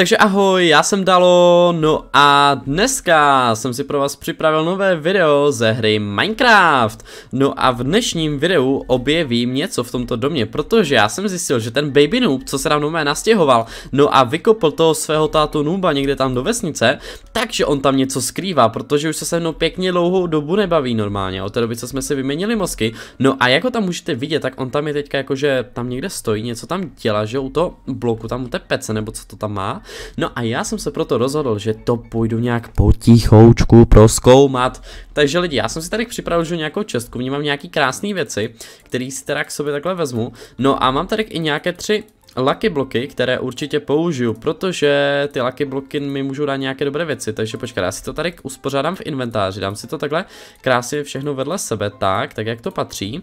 Takže ahoj, já jsem Dalo, no a dneska jsem si pro vás připravil nové video ze hry Minecraft. No a v dnešním videu objevím něco v tomto domě, protože já jsem zjistil, že ten Baby Noob, co se tam nové nastěhoval, no a vykopl toho svého tátu Nooba někde tam do vesnice, takže on tam něco skrývá, protože už se se mnou pěkně dlouhou dobu nebaví normálně, od té doby, co jsme si vyměnili mozky. No a jako tam můžete vidět, tak on tam je teďka jakože tam někde stojí, něco tam dělá, že u toho bloku, tam u té pece, nebo co to tam má. No a já jsem se proto rozhodl, že to půjdu nějak potichoučku proskoumat. Takže lidi, já jsem si tady připravil že nějakou čestku, v ní mám nějaký krásné věci, které si teda k sobě takhle vezmu. No a mám tady i nějaké tři lucky bloky, které určitě použiju, protože ty lucky bloky mi můžou dát nějaké dobré věci, takže počkej, já si to tady uspořádám v inventáři, dám si to takhle krásně všechno vedle sebe, tak, tak jak to patří.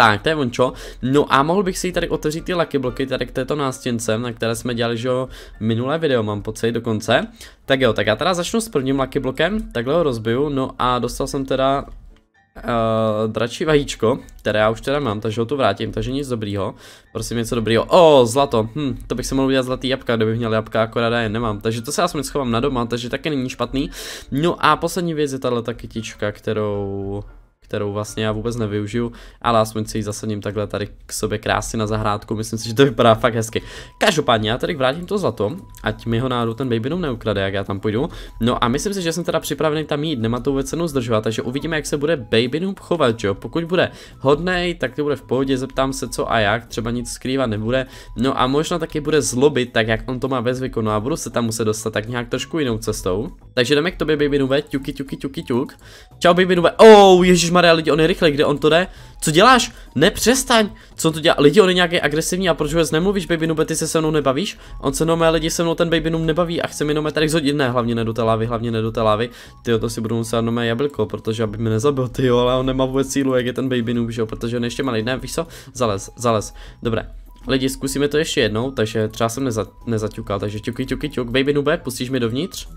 Tak, to je vončo. No a mohl bych si tady otevřít ty lucky bloky tady k této nástěnce, na které jsme dělali, že jo, minulé video, mám pocit dokonce. Tak jo, tak já teda začnu s prvním lucky blokem, takhle ho rozbiju, no a dostal jsem teda uh, dračí vajíčko, které já už teda mám, takže ho tu vrátím, takže nic dobrýho. Prosím něco dobrýho. O, oh, zlato, hm, to bych se mohl udělat zlatý jabka, kdybych měl jabka, akorát je nemám. Takže to se aspoň schovám na doma, takže taky není špatný. No a poslední věc je tahle kytička, kterou kterou vlastně já vůbec nevyužiju, ale aspoň si ji zasadím takhle tady k sobě krásně na zahrádku, myslím si, že to vypadá fakt hezky. Každopádně já tady vrátím to zlato, ať mi ho náhodou ten baby neukrade, jak já tam půjdu. No a myslím si, že jsem teda připravený tam jít, nemá to vůbec cenu zdržovat, takže uvidíme, jak se bude baby noob chovat, jo. Pokud bude hodnej, tak to bude v pohodě, zeptám se co a jak, třeba nic skrývat nebude. No a možná taky bude zlobit, tak jak on to má ve zvyku, no a budu se tam muset dostat tak nějak trošku jinou cestou. Takže jdeme k tobě baby noobe, ťuky, ťuky, ťuky, ťuk. Čau baby noobe, oh, ježíš Maria, lidi, on je rychle, kde on to jde? Co děláš? Ne, přestaň! Co on to dělá? Lidi, on je nějaký agresivní a proč vůbec nemluvíš, baby nube, ty se se mnou nebavíš? On se mnou lidi se mnou ten baby nub nebaví a chce mi jenom tady zhodit, ne, hlavně ne do té lávy, hlavně ne do té lávy. Ty to si budu muset mé jablko, protože aby mi nezabil, ty jo, ale on nemá vůbec sílu, jak je ten baby noob, že jo, protože on ještě malý, ne, víš co? Zalez, zalez, dobré. Lidi, zkusíme to ještě jednou, takže třeba jsem neza, nezaťukal, takže ťuky, ťuky, ťuk, baby nube, pustíš mi dovnitř?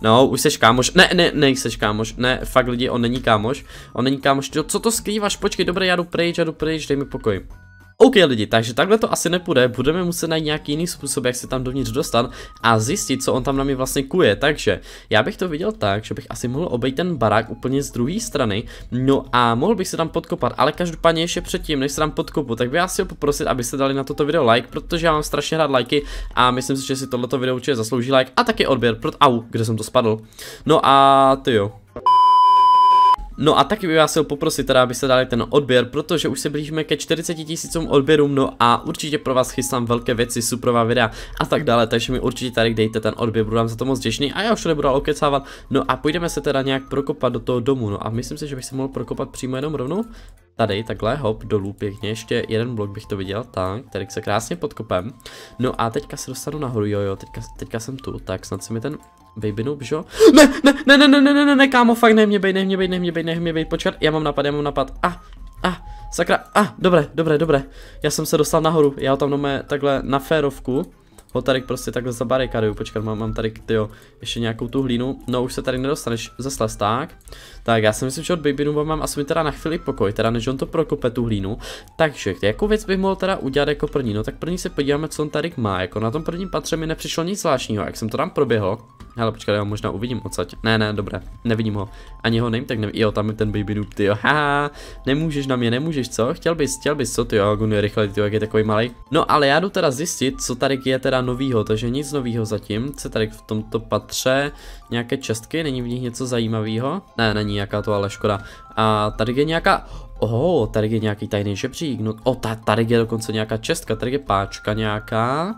No, už seš kámoš. Ne, ne, nejseš kámoš. Ne, fakt lidi, on není kámoš. On není kámoš. Co to skrýváš? Počkej, dobré, já jdu pryč, já jdu pryč, dej mi pokoj. OK lidi, takže takhle to asi nepůjde, budeme muset najít nějaký jiný způsob, jak se tam dovnitř dostat a zjistit, co on tam na mě vlastně kuje, takže já bych to viděl tak, že bych asi mohl obejít ten barák úplně z druhé strany, no a mohl bych se tam podkopat, ale každopádně ještě předtím, než se tam podkopu, tak bych vás chtěl poprosit, abyste dali na toto video like, protože já mám strašně rád lajky a myslím si, že si tohleto video určitě zaslouží like a taky odběr, proto au, kde jsem to spadl. No a ty jo. No a taky bych vás chtěl poprosit teda, abyste dali ten odběr, protože už se blížíme ke 40 tisícům odběrům, no a určitě pro vás chystám velké věci, superová videa a tak dále, takže mi určitě tady dejte ten odběr, budu vám za to moc těšný a já už to nebudu okecávat, no a půjdeme se teda nějak prokopat do toho domu, no a myslím si, že bych se mohl prokopat přímo jenom rovnou. Tady, takhle, hop, dolů pěkně, ještě jeden blok bych to viděl, tak, tady se krásně podkopem, no a teďka se dostanu nahoru, jo jo, teďka, teďka jsem tu, tak snad se mi ten Noob, že? Ne, ne, ne, ne, ne, ne, ne, ne, ne, kámo, fakt nech mě bej, nech mě bej, nech mě bej, nech mě bej, počkat, já mám napad, já mám napad, a, a, sakra, a, dobré, dobré, dobré, já jsem se dostal nahoru, já tam máme takhle na férovku, ho tady prostě takhle zabarikaduju, počkat, mám, mám tady, tyjo, ještě nějakou tu hlínu, no už se tady nedostaneš ze sles, tak. Já si myslím, že od Nooba mám asi teda na chvíli pokoj, teda než on to prokope tu hlínu. Takže, jakou věc bych mohl teda udělat jako první, no tak první se podíváme, co on tady má, jako na tom prvním patře mi nepřišlo nic zvláštního, jak jsem to tam proběhl. Hele, počkej, já možná uvidím odsaď. Ne, ne, dobré, nevidím ho. Ani ho nejím, tak nevím. Jo, tam je ten baby noob, ty jo. Haha, nemůžeš na mě, nemůžeš, co? Chtěl bys, chtěl bys, co ty jo, je rychle, ty jak je takový malý. No, ale já jdu teda zjistit, co tady je teda novýho, takže nic novýho zatím. Co tady v tomto patře, nějaké čestky, není v nich něco zajímavého? Ne, není, jaká to ale škoda. A tady je nějaká, oh, tady je nějaký tajný žebřík, no, o, tady je dokonce nějaká čestka, tady je páčka nějaká.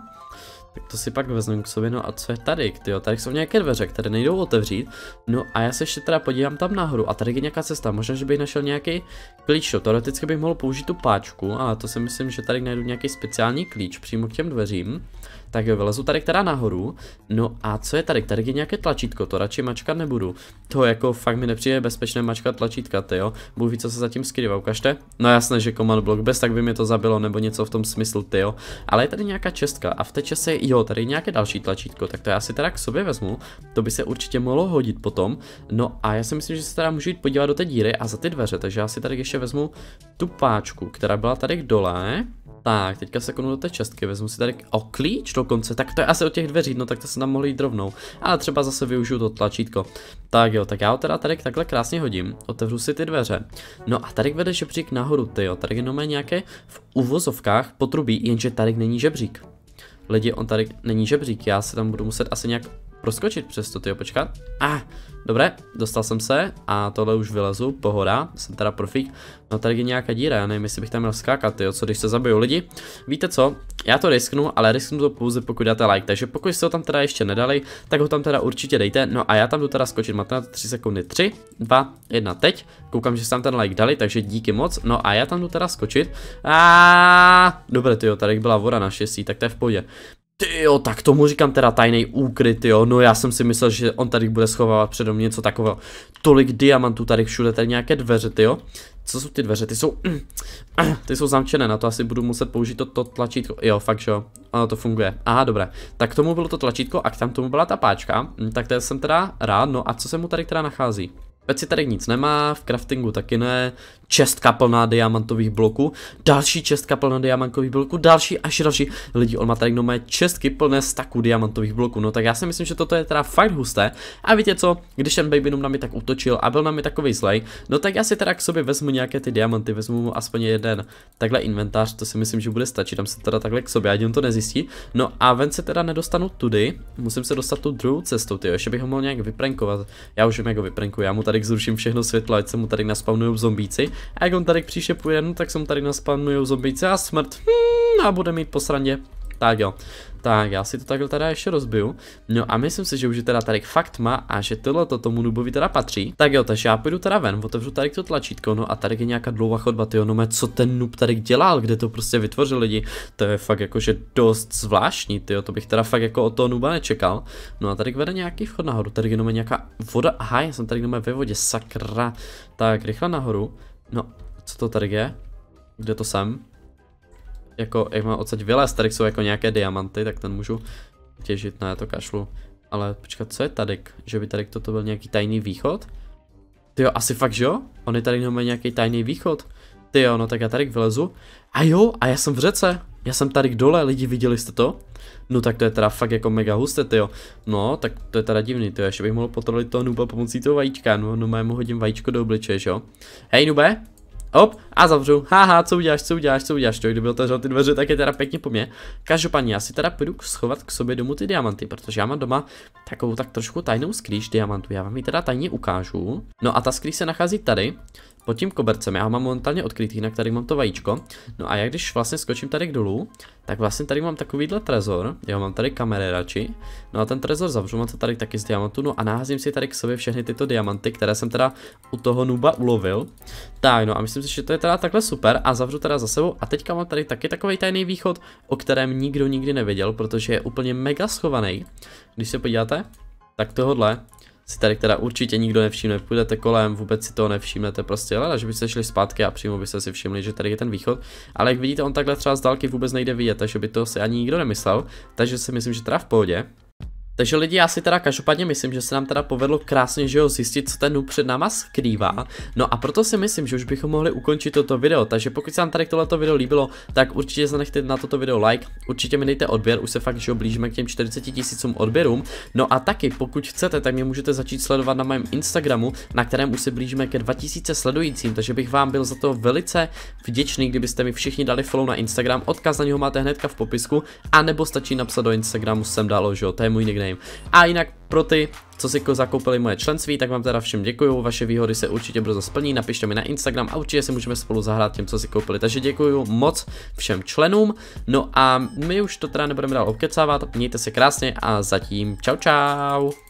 Tak to si pak vezmu k sobě, no a co je tady, tyjo, tady jsou nějaké dveře, které nejdou otevřít, no a já se ještě teda podívám tam nahoru. A tady je nějaká cesta, možná, že bych našel nějaký klíč, to teoreticky bych mohl použít tu páčku, ale to si myslím, že tady najdu nějaký speciální klíč přímo k těm dveřím. Tak vylezu tady teda nahoru. No a co je tady? Tady je nějaké tlačítko, to radši mačkat nebudu. To jako fakt mi nepřijde bezpečné mačkat tlačítka, ty jo. Bůh ví, co se zatím skrývá, ukažte. No jasné, že command block, bez tak by mi to zabilo, nebo něco v tom smyslu, ty jo. Ale je tady nějaká čestka a v té čese, jo, tady je nějaké další tlačítko, tak to já si teda k sobě vezmu. To by se určitě mohlo hodit potom. No a já si myslím, že se teda můžu jít podívat do té díry a za ty dveře, takže já si tady ještě vezmu tu páčku, která byla tady dole. Tak, teďka se konu do té čestky, vezmu si tady o klíč dokonce, tak to je asi od těch dveří, no tak to se tam mohli jít rovnou. Ale třeba zase využiju to tlačítko. Tak jo, tak já ho teda tady takhle krásně hodím, otevřu si ty dveře. No a tady vede žebřík nahoru, ty jo, tady jenom nějaké v uvozovkách potrubí, jenže tady není žebřík. Lidi, on tady není žebřík, já se tam budu muset asi nějak proskočit přes to, tyjo, počkat. Ah, dobré, dostal jsem se a tohle už vylezu, pohoda, jsem teda profík. No tady je nějaká díra, já nevím, jestli bych tam měl skákat, tyjo, co když se zabijou lidi. Víte co, já to risknu, ale risknu to pouze pokud dáte like, takže pokud jste ho tam teda ještě nedali, tak ho tam teda určitě dejte. No a já tam jdu teda skočit, máte na to 3 sekundy, 3, 2, 1, teď. Koukám, že jste tam ten like dali, takže díky moc. No a já tam jdu teda skočit. A dobré, tyjo, tady byla voda na šestí, tak to je v pohodě. Ty jo, tak tomu říkám teda tajný úkryt, jo. No já jsem si myslel, že on tady bude schovávat předem něco takového. Tolik diamantů tady všude, tady nějaké dveře, ty jo. Co jsou ty dveře? Ty jsou, ty jsou zamčené, na to asi budu muset použít to, to tlačítko. Jo, fakt, jo. Ano, to funguje. Aha, dobré. Tak tomu bylo to tlačítko a k tam tomu byla ta páčka. Hm, tak to jsem teda rád. No a co se mu tady teda nachází? Peci tady nic nemá, v craftingu taky ne, čestka plná diamantových bloků, další čestka plná diamantových bloků, další až další. Lidi, on má tady mé čestky plné staku diamantových bloků, no tak já si myslím, že toto je teda fakt husté. A víte co, když ten Baby na mě tak útočil a byl na mě takový zlej, no tak já si teda k sobě vezmu nějaké ty diamanty, vezmu mu aspoň jeden takhle inventář, to si myslím, že bude stačit, tam se teda takhle k sobě, ať on to nezjistí. No a ven se teda nedostanu tudy, musím se dostat tu druhou cestou, ty ještě bych ho mohl nějak vyprankovat. Já už vím, jak ho vyprankuju, já mu tady zruším všechno světlo, ať se mu tady naspawnují zombíci a jak on tady příště půjde, no tak se mu tady naspawnují zombíci a smrt. Hmm, a bude mít posrandě. Tak jo. Tak, já si to takhle teda ještě rozbiju. No a myslím si, že už je teda tady fakt má a že tohle to tomu nubovi teda patří. Tak jo, takže já půjdu teda ven, otevřu tady to tlačítko, no a tady je nějaká dlouhá chodba, ty no co ten nub tady dělal, kde to prostě vytvořil lidi, to je fakt jakože dost zvláštní, ty to bych teda fakt jako od toho nuba nečekal. No a tady vede nějaký vchod nahoru, tady jenom nějaká voda, aha, já jsem tady jenom ve vodě, sakra. Tak, rychle nahoru. No, co to tady je? Kde to jsem? Jako, jak mám odsaď vylézt, tady jsou jako nějaké diamanty, tak ten můžu těžit, na to kašlu. Ale počkat, co je tady? Že by tady toto byl nějaký tajný východ? Ty jo, asi fakt, že jo? On je tady jenom nějaký tajný východ. Ty jo, no tak já tady vylezu. A jo, a já jsem v řece. Já jsem tady dole, lidi, viděli jste to? No tak to je teda fakt jako mega husté, jo. No, tak to je teda divný, jo. Ještě bych mohl potrolit toho nuba pomocí toho vajíčka, no, no mu hodím vajíčko do obličeje, jo. Hej, nube, Hop, a zavřu. Haha, co uděláš, co uděláš, co uděláš, to, kdyby otevřel ty dveře, tak je teda pěkně po mně. Každopádně, já si teda půjdu schovat k sobě domů ty diamanty, protože já mám doma takovou tak trošku tajnou skrýž diamantů, já vám ji teda tajně ukážu. No a ta skrýž se nachází tady, pod tím kobercem, já ho mám momentálně odkrytý, na který mám to vajíčko. No a jak když vlastně skočím tady k dolů, tak vlastně tady mám takovýhle trezor, já mám tady kamery radši, no a ten trezor zavřu, mám to tady taky z diamantu, no a naházím si tady k sobě všechny tyto diamanty, které jsem teda u toho nuba ulovil. Tak no a myslím si, že to je teda takhle super. A zavřu teda za sebou. A teďka mám tady taky takový tajný východ, o kterém nikdo nikdy nevěděl, protože je úplně mega schovaný. Když se podíváte, tak tohle si tady teda určitě nikdo nevšimne, půjdete kolem, vůbec si toho nevšimnete, prostě, ale že byste šli zpátky a přímo byste si všimli, že tady je ten východ, ale jak vidíte, on takhle třeba z dálky vůbec nejde vidět, takže by to si ani nikdo nemyslel, takže si myslím, že teda v pohodě. Takže lidi, já si teda každopádně myslím, že se nám teda povedlo krásně, že jo, zjistit, co ten noob před náma skrývá. No a proto si myslím, že už bychom mohli ukončit toto video, takže pokud se vám tady tohleto video líbilo, tak určitě zanechte na toto video like, určitě mi dejte odběr, už se fakt, že blížíme k těm 40 tisícům odběrům. No a taky, pokud chcete, tak mě můžete začít sledovat na mém Instagramu, na kterém už se blížíme ke 2000 sledujícím, takže bych vám byl za to velice vděčný, kdybyste mi všichni dali follow na Instagram, odkaz na něho máte hnedka v popisku, a nebo stačí napsat do Instagramu sem dalo, že jo, to je můj nickname nickname. A jinak pro ty, co si zakoupili moje členství, tak vám teda všem děkuju, vaše výhody se určitě brzo splní, napište mi na Instagram a určitě si můžeme spolu zahrát těm, co si koupili. Takže děkuju moc všem členům, no a my už to teda nebudeme dál obkecávat, mějte se krásně a zatím čau čau.